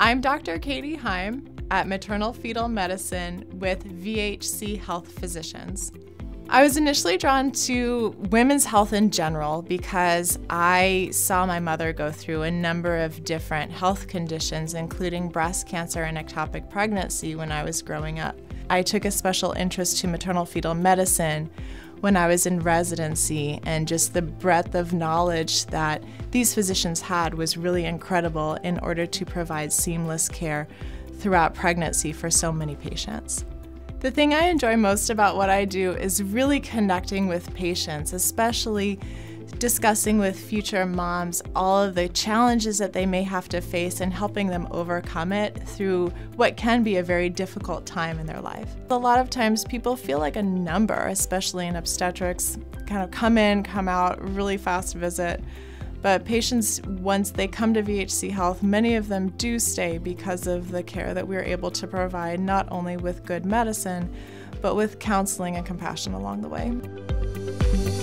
I'm Dr. Katie Heim at Maternal Fetal Medicine with VHC Health Physicians. I was initially drawn to women's health in general because I saw my mother go through a number of different health conditions, including breast cancer and ectopic pregnancy when I was growing up. I took a special interest to maternal fetal medicine when I was in residency, and just the breadth of knowledge that these physicians had was really incredible in order to provide seamless care throughout pregnancy for so many patients. The thing I enjoy most about what I do is really connecting with patients, especially discussing with future moms all of the challenges that they may have to face and helping them overcome it through what can be a very difficult time in their life. A lot of times people feel like a number, especially in obstetrics, kind of come in, come out, really fast visit. But patients, once they come to VHC Health, many of them do stay because of the care that we're able to provide, not only with good medicine, but with counseling and compassion along the way.